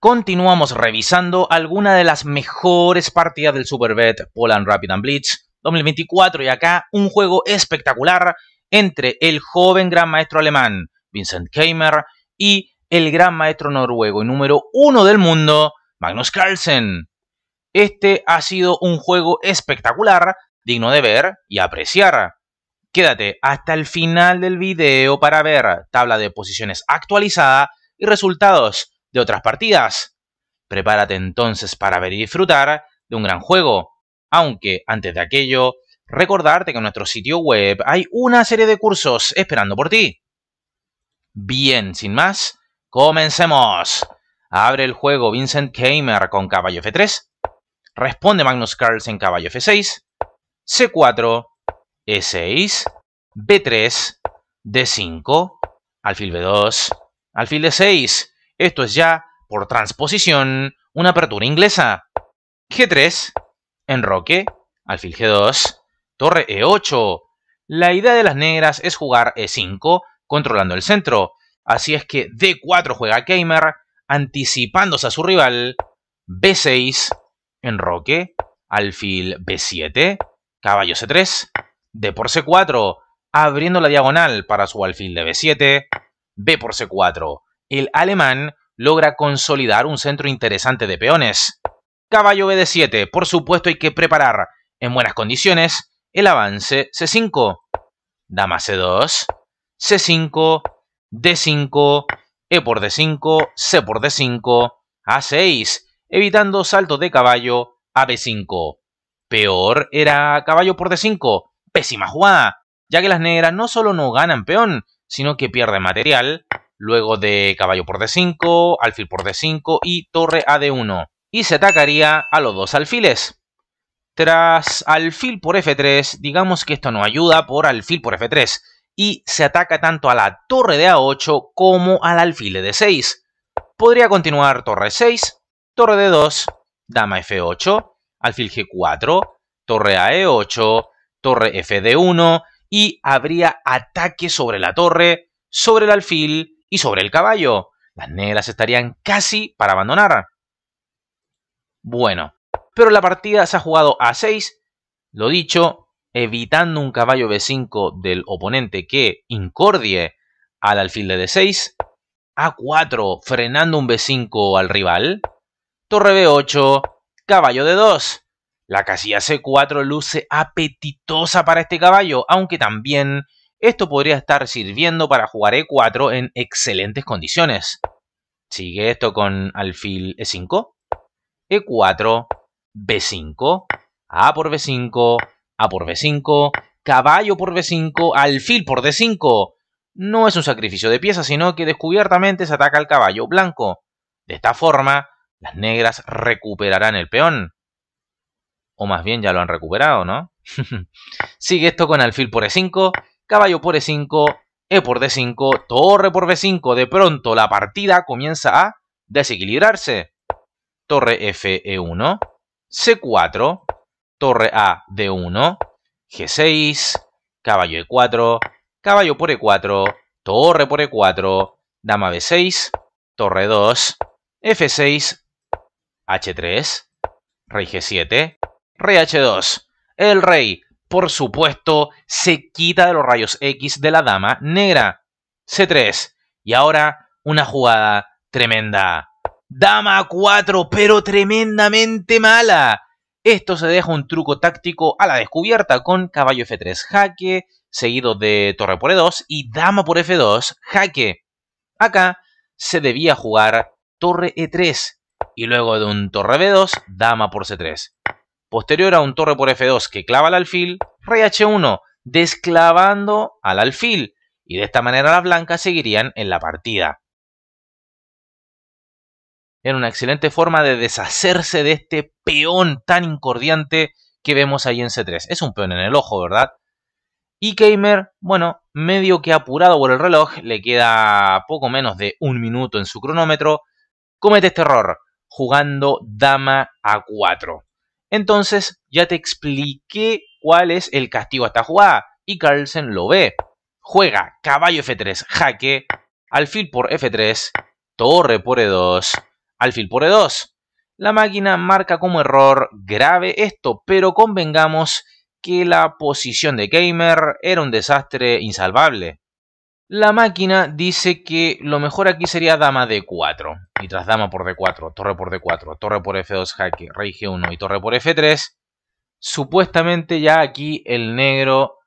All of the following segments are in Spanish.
continuamos revisando algunas de las mejores partidas del Superbet Poland Rapid and Blitz 2024 y acá un juego espectacular entre el joven gran maestro alemán Vincent Keimer y el gran maestro noruego y número uno del mundo Magnus Carlsen. Este ha sido un juego espectacular, digno de ver y apreciar. Quédate hasta el final del video para ver tabla de posiciones actualizada y resultados de otras partidas. Prepárate entonces para ver y disfrutar de un gran juego. Aunque antes de aquello, recordarte que en nuestro sitio web hay una serie de cursos esperando por ti. Bien, sin más, comencemos. Abre el juego Vincent Keimer con caballo F3. Responde Magnus Carlsen caballo F6. C4, E6, B3, D5, alfil B2, alfil D6. Esto es ya, por transposición, una apertura inglesa. G3, enroque, alfil G2, torre E8. La idea de las negras es jugar E5, controlando el centro. Así es que D4 juega Keimer, anticipándose a su rival. B6, enroque, alfil B7, caballo C3, D por C4, abriendo la diagonal para su alfil de B7, B por C4. El alemán logra consolidar un centro interesante de peones. Caballo BD7, por supuesto hay que preparar en buenas condiciones el avance C5. Dama C2, C5, D5, E por D5, C por D5, A6, evitando saltos de caballo a B5. Peor era caballo por D5, pésima jugada, ya que las negras no solo no ganan peón, sino que pierden material, luego de caballo por D5, alfil por D5 y torre a D1 y se atacaría a los dos alfiles. Tras alfil por F3, digamos que esto no ayuda por alfil por F3, y se ataca tanto a la torre de A8 como al alfil de D6. Podría continuar torre 6, torre de 2, dama F8, alfil G4, torre a E8, torre FD1 y habría ataque sobre la torre, sobre el alfil y sobre el caballo. Las negras estarían casi para abandonar. Bueno, pero la partida se ha jugado a 6, lo dicho, evitando un caballo B5 del oponente que incordie al alfil de D6, A4 frenando un B5 al rival, torre B8, caballo D2. La casilla C4 luce apetitosa para este caballo, aunque también esto podría estar sirviendo para jugar E4 en excelentes condiciones. Sigue esto con alfil E5, e4, b5, a por b5, a por b5, caballo por b5, alfil por d5. No es un sacrificio de piezas, sino que descubiertamente se ataca al caballo blanco. De esta forma, las negras recuperarán el peón. O más bien ya lo han recuperado, ¿no? Sigue esto con alfil por e5, caballo por e5, e por d5, torre por b5. De pronto la partida comienza a desequilibrarse. Torre Fe1, C4, torre A D1, G6, caballo E4, caballo por E4, torre por E4, dama B6, torre 2, F6, H3, rey G7, rey H2. El rey, por supuesto, se quita de los rayos X de la dama negra. C3. Y ahora una jugada tremenda. Dama 4, pero tremendamente mala. Esto se deja un truco táctico a la descubierta con caballo F3 jaque, seguido de torre por E2 y dama por F2 jaque. Acá se debía jugar torre E3 y luego de un torre B2, dama por C3. Posterior a un torre por F2 que clava al alfil, rey H1, desclavando al alfil. Y de esta manera las blancas seguirían en la partida. Era una excelente forma de deshacerse de este peón tan incordiante que vemos ahí en C3. Es un peón en el ojo, ¿verdad? Y Keimer, bueno, medio que apurado por el reloj, le queda poco menos de un minuto en su cronómetro, comete este error, jugando dama a 4. Entonces, ya te expliqué cuál es el castigo a esta jugada, y Carlsen lo ve. Juega caballo F3, jaque, alfil por F3, torre por E2, alfil por E2. La máquina marca como error grave esto, pero convengamos que la posición de Gamer era un desastre insalvable. La máquina dice que lo mejor aquí sería dama D4. Y tras dama por D4, torre por D4, torre por F2 jaque, rey G1 y torre por F3, supuestamente ya aquí el negro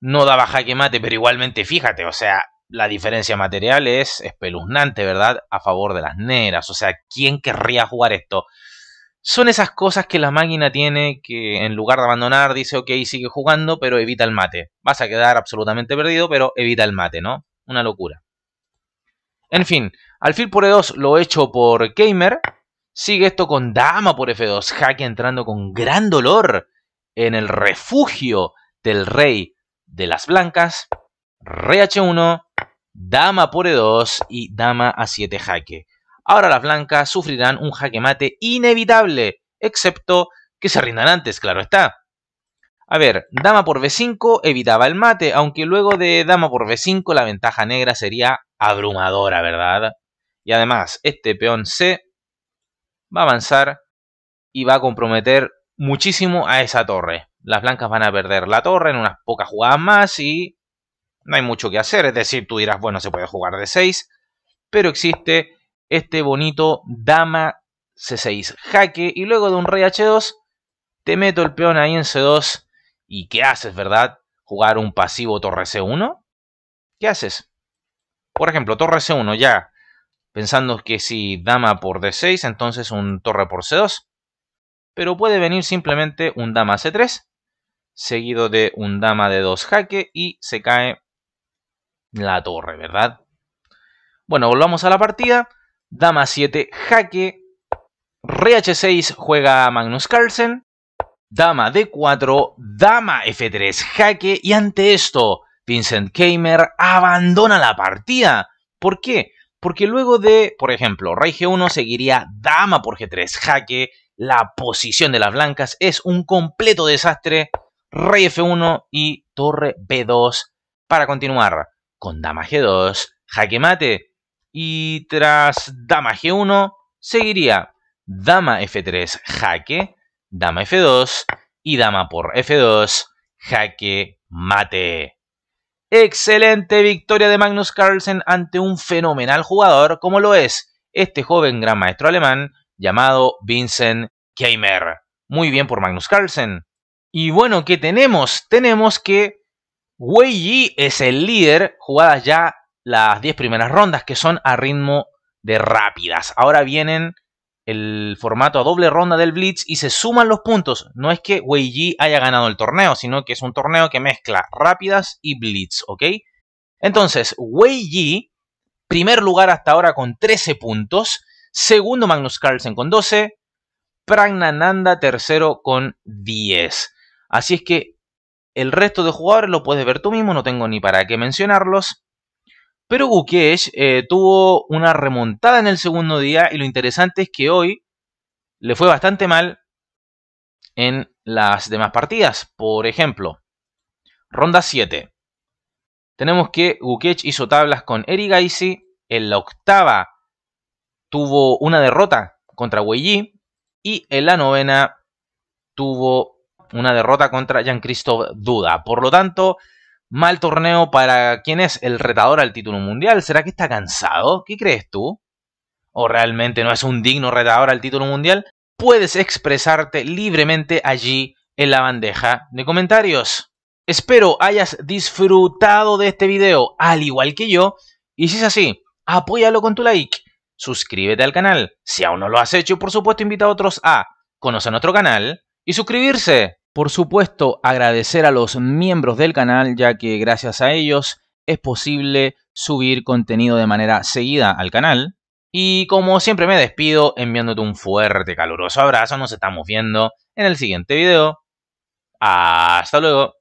no daba jaque mate, pero igualmente fíjate, o sea, la diferencia material es espeluznante, ¿verdad? A favor de las negras, o sea, ¿quién querría jugar esto? Son esas cosas que la máquina tiene que en lugar de abandonar dice, ok, sigue jugando, pero evita el mate. Vas a quedar absolutamente perdido, pero evita el mate, ¿no? Una locura. En fin, alfil por E2 lo hecho por Gamer. Sigue esto con dama por F2, jaque entrando con gran dolor en el refugio del rey de las blancas. Rey H1, dama por E2 y dama A7 jaque. Ahora las blancas sufrirán un jaque mate inevitable, excepto que se rindan antes, claro está. A ver, dama por b5 evitaba el mate, aunque luego de dama por b5 la ventaja negra sería abrumadora, ¿verdad? Y además, este peón C va a avanzar y va a comprometer muchísimo a esa torre. Las blancas van a perder la torre en unas pocas jugadas más y no hay mucho que hacer. Es decir, tú dirás, bueno, se puede jugar de 6, pero existe este bonito dama c6 jaque y luego de un rey h2 te meto el peón ahí en c2 y ¿qué haces, verdad? ¿Jugar un pasivo torre c1? ¿Qué haces? Por ejemplo, torre c1 ya, pensando que si dama por d6, entonces un torre por c2. Pero puede venir simplemente un dama c3, seguido de un dama de 2 jaque y se cae la torre, ¿verdad? Bueno, volvamos a la partida. Dama 7, jaque. Rey H6 juega Magnus Carlsen. Dama D4, Dama F3, jaque. Y ante esto, Vincent Keimer abandona la partida. ¿Por qué? Porque luego de, por ejemplo, Rey G1 seguiría Dama por G3, jaque. La posición de las blancas es un completo desastre. Rey F1 y Torre B2 para continuar con Dama G2, jaque mate. Y tras dama G1 seguiría dama F3 jaque, dama F2 y dama por F2 jaque mate. Excelente victoria de Magnus Carlsen ante un fenomenal jugador como lo es este joven gran maestro alemán llamado Vincent Keimer. Muy bien por Magnus Carlsen. Y bueno, ¿qué tenemos? Tenemos que Wei Yi es el líder, jugadas ya las 10 primeras rondas que son a ritmo de rápidas. Ahora vienen el formato a doble ronda del Blitz y se suman los puntos. No es que Wei Yi haya ganado el torneo, sino que es un torneo que mezcla rápidas y Blitz, ¿ok? Entonces, Wei Yi, primer lugar hasta ahora con 13 puntos. Segundo, Magnus Carlsen con 12. Pragnananda tercero con 10. Así es que el resto de jugadores lo puedes ver tú mismo, no tengo ni para qué mencionarlos. Pero Gukesh eh, tuvo una remontada en el segundo día y lo interesante es que hoy le fue bastante mal en las demás partidas. Por ejemplo, ronda 7. Tenemos que Gukesh hizo tablas con Eri Gaisi. En la octava tuvo una derrota contra Weiji. Y en la novena tuvo una derrota contra Jean-Christophe Duda. Por lo tanto, Mal torneo para quien es el retador al título mundial. ¿Será que está cansado? ¿Qué crees tú? ¿O realmente no es un digno retador al título mundial? Puedes expresarte libremente allí en la bandeja de comentarios. Espero hayas disfrutado de este video al igual que yo. Y si es así, apóyalo con tu like. Suscríbete al canal. Si aún no lo has hecho, por supuesto invita a otros a conocer nuestro canal y suscribirse. Por supuesto, agradecer a los miembros del canal, ya que gracias a ellos es posible subir contenido de manera seguida al canal. Y como siempre me despido enviándote un fuerte, caluroso abrazo. Nos estamos viendo en el siguiente video. Hasta luego.